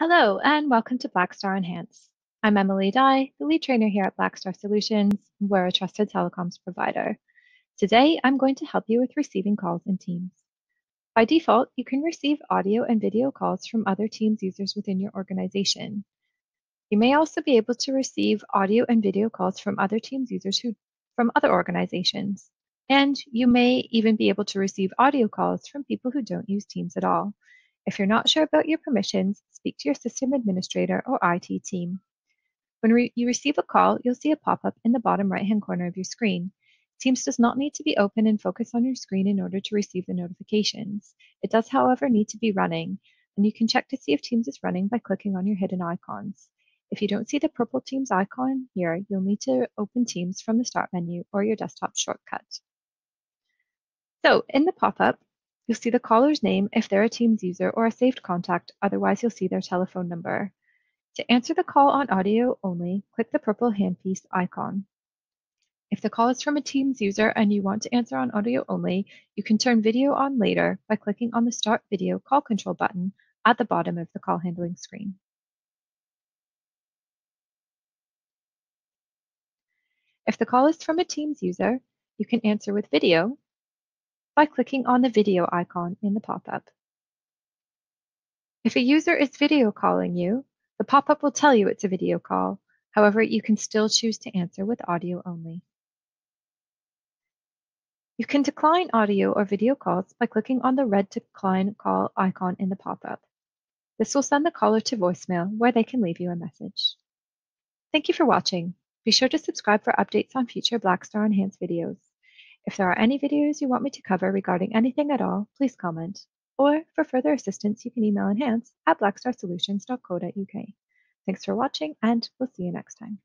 Hello, and welcome to Blackstar Enhance. I'm Emily Dye, the lead trainer here at Blackstar Solutions. We're a trusted telecoms provider. Today, I'm going to help you with receiving calls in Teams. By default, you can receive audio and video calls from other Teams users within your organization. You may also be able to receive audio and video calls from other Teams users who from other organizations. And you may even be able to receive audio calls from people who don't use Teams at all. If you're not sure about your permissions, speak to your system administrator or IT team. When re you receive a call, you'll see a pop-up in the bottom right-hand corner of your screen. Teams does not need to be open and focus on your screen in order to receive the notifications. It does, however, need to be running, and you can check to see if Teams is running by clicking on your hidden icons. If you don't see the purple Teams icon here, you'll need to open Teams from the Start menu or your desktop shortcut. So in the pop-up, you'll see the caller's name if they're a Teams user or a saved contact, otherwise you'll see their telephone number. To answer the call on audio only, click the purple handpiece icon. If the call is from a Teams user and you want to answer on audio only, you can turn video on later by clicking on the Start Video Call Control button at the bottom of the call handling screen. If the call is from a Teams user, you can answer with video by clicking on the video icon in the pop-up. If a user is video calling you, the pop-up will tell you it's a video call. However, you can still choose to answer with audio only. You can decline audio or video calls by clicking on the red decline call icon in the pop-up. This will send the caller to voicemail where they can leave you a message. Thank you for watching. Be sure to subscribe for updates on future Blackstar Enhance videos. If there are any videos you want me to cover regarding anything at all, please comment. Or for further assistance, you can email enhance at blackstarsolutions.co.uk. Thanks for watching, and we'll see you next time.